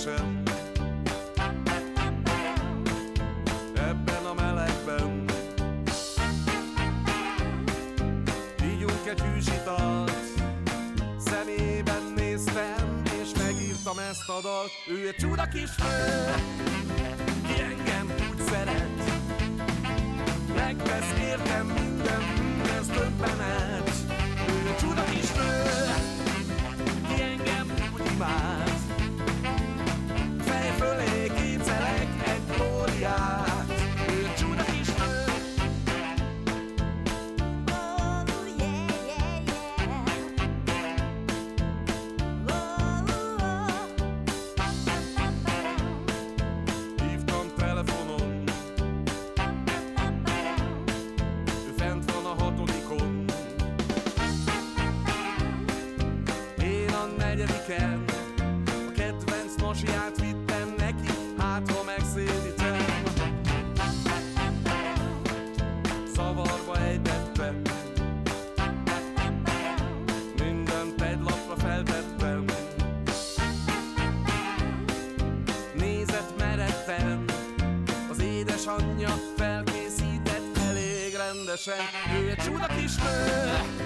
szívesen Ebben a melegben. Ígyunk egy hűsitalt Szemében néztem És megírtam ezt a dalt. Ő egy csuda kis fő. Negyediken A kedvenc nasiát vittem neki Hát ha megszédítem. Szavarba ejtettem Minden pedlapra feltettem Nézett meredten Az édesanyja felkészített elég rendesen. Ő egy csuda kis nő